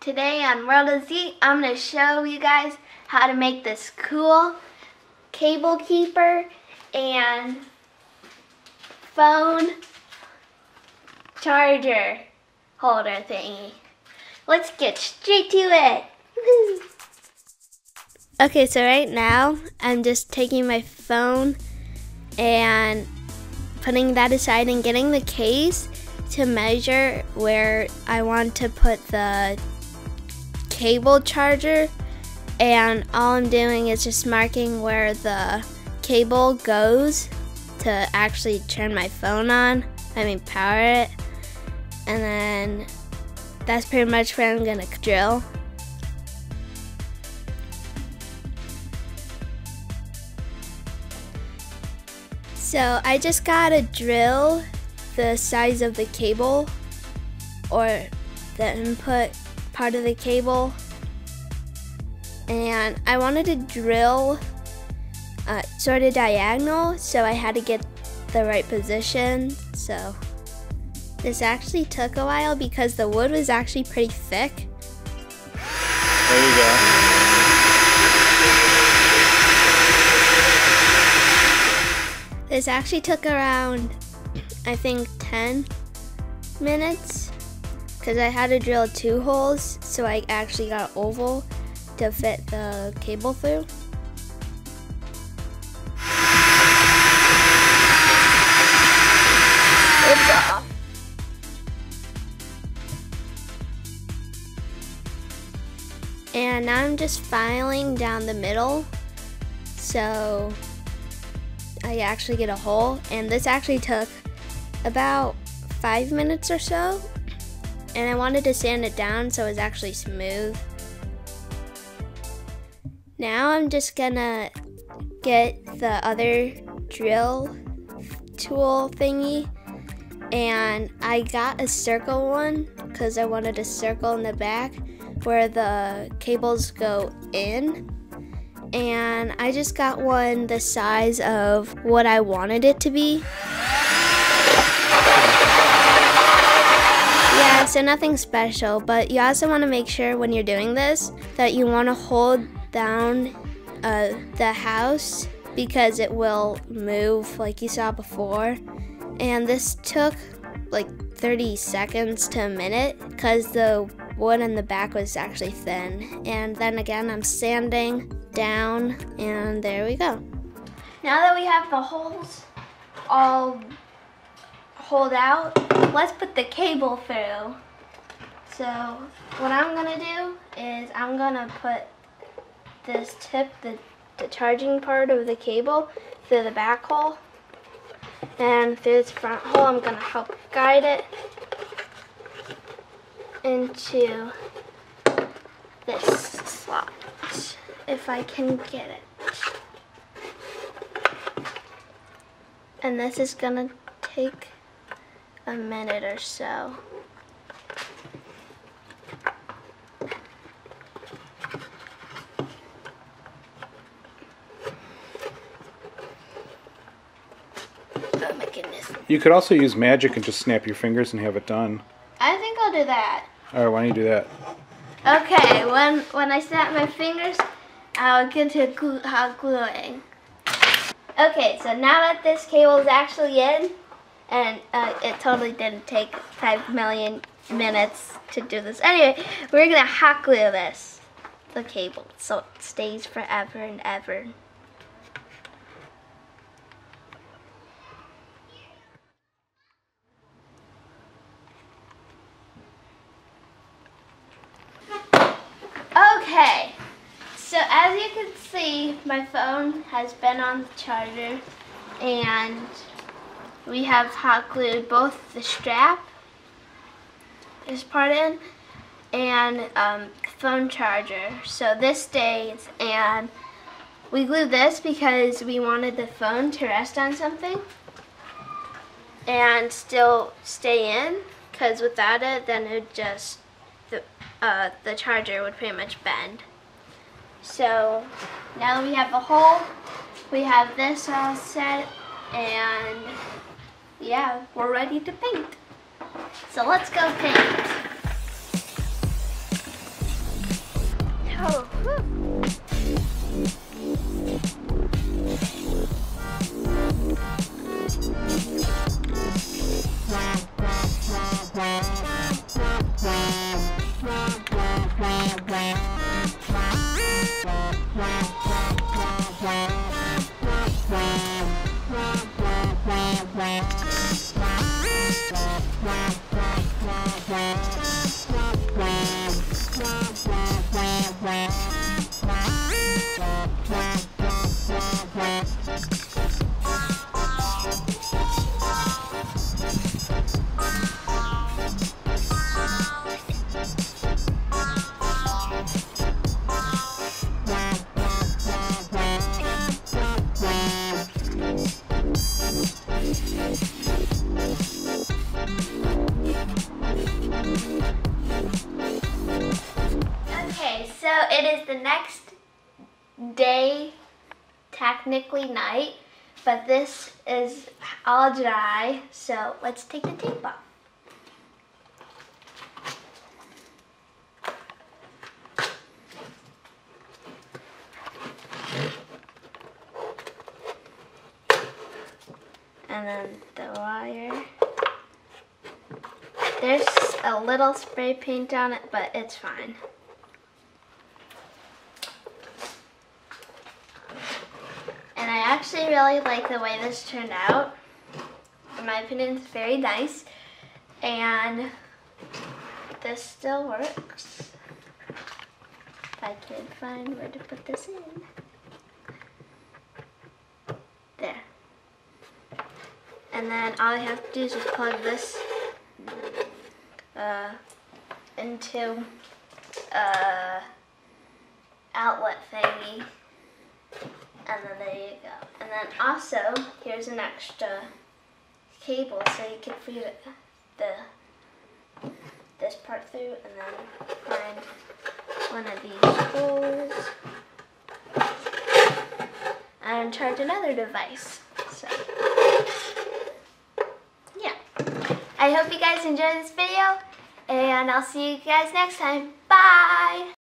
Today on World of Z, I'm going to show you guys how to make this cool cable keeper and phone charger holder thingy. Let's get straight to it. okay, so right now I'm just taking my phone and putting that aside and getting the case to measure where I want to put the cable charger and all I'm doing is just marking where the cable goes to actually turn my phone on, I mean power it, and then that's pretty much where I'm gonna drill. So I just gotta drill the size of the cable or the input part of the cable and I wanted to drill uh, sort of diagonal so I had to get the right position so this actually took a while because the wood was actually pretty thick. There you go. This actually took around, I think, 10 minutes because I had to drill two holes so I actually got oval to fit the cable through. And now I'm just filing down the middle so I actually get a hole and this actually took about five minutes or so and I wanted to sand it down so it was actually smooth. Now I'm just gonna get the other drill tool thingy and I got a circle one because I wanted a circle in the back where the cables go in and I just got one the size of what I wanted it to be. Yeah, so nothing special, but you also want to make sure when you're doing this that you want to hold down uh, the house because it will move like you saw before. And this took like 30 seconds to a minute because the wood in the back was actually thin. And then again, I'm sanding down and there we go. Now that we have the holes all hold out, let's put the cable through. So what I'm gonna do is I'm gonna put this tip, the, the charging part of the cable, through the back hole. And through this front hole, I'm gonna help guide it into this slot, if I can get it. And this is gonna take a minute or so. Oh my goodness. You could also use magic and just snap your fingers and have it done. I think I'll do that. All right, why don't you do that? Okay, when when I snap my fingers, I'll get to glue, hot gluing. Okay, so now that this cable is actually in, and uh, it totally didn't take five million minutes to do this. Anyway, we're gonna hot glue this, the cable, so it stays forever and ever. Okay, so as you can see, my phone has been on the charger and we have hot glued both the strap, this part in, and um, phone charger. So this stays and we glued this because we wanted the phone to rest on something and still stay in because without it then it just the, uh, the charger would pretty much bend. So now that we have the hole, we have this all set and yeah, we're ready to paint. So let's go paint. Oh, whew. The next day, technically night, but this is all dry, so let's take the tape off. And then the wire. There's a little spray paint on it, but it's fine. And I actually really like the way this turned out. In my opinion, it's very nice. And this still works. If I can find where to put this in. There. And then all I have to do is just plug this uh, into uh, outlet thingy. And then there you go. And then also, here's an extra cable so you can feed the this part through and then find one of these holes and charge another device. So yeah. I hope you guys enjoyed this video and I'll see you guys next time. Bye!